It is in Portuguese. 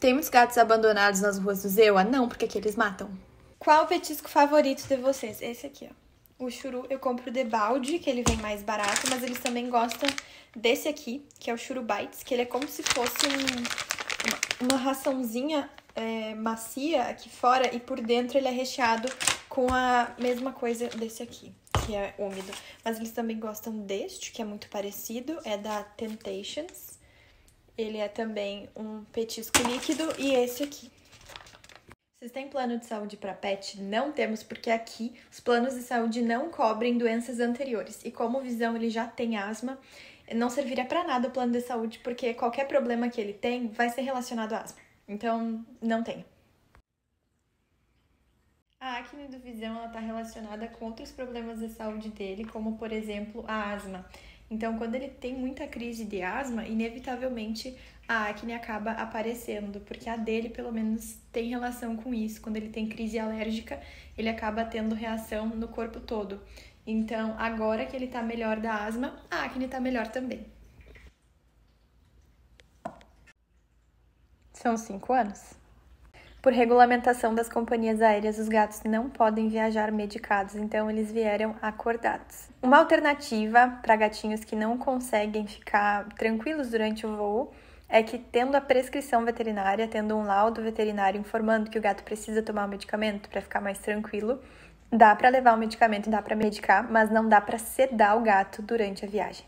Tem muitos gatos abandonados nas ruas do Zewa? Não, porque aqui eles matam. Qual o petisco favorito de vocês? Esse aqui, ó. O churu eu compro de balde, que ele vem mais barato, mas eles também gostam desse aqui, que é o churu bites, que ele é como se fosse um, uma, raçãozinha é, macia aqui fora e por dentro ele é recheado com a mesma coisa desse aqui, que é úmido. Mas eles também gostam deste, que é muito parecido, é da Temptations. Ele é também um petisco líquido e esse aqui. Vocês têm plano de saúde para pet? Não temos, porque aqui os planos de saúde não cobrem doenças anteriores. E como o Visão ele já tem asma, não serviria para nada o plano de saúde, porque qualquer problema que ele tem vai ser relacionado à asma. Então, não tem. A acne do Visão está relacionada com outros problemas de saúde dele, como por exemplo a asma. Então, quando ele tem muita crise de asma, inevitavelmente a acne acaba aparecendo, porque a dele, pelo menos, tem relação com isso. Quando ele tem crise alérgica, ele acaba tendo reação no corpo todo. Então, agora que ele tá melhor da asma, a acne tá melhor também. São cinco anos. Por regulamentação das companhias aéreas, os gatos não podem viajar medicados, então eles vieram acordados. Uma alternativa para gatinhos que não conseguem ficar tranquilos durante o voo é que, tendo a prescrição veterinária, tendo um laudo veterinário informando que o gato precisa tomar o medicamento para ficar mais tranquilo, dá para levar o medicamento, dá para medicar, mas não dá para sedar o gato durante a viagem.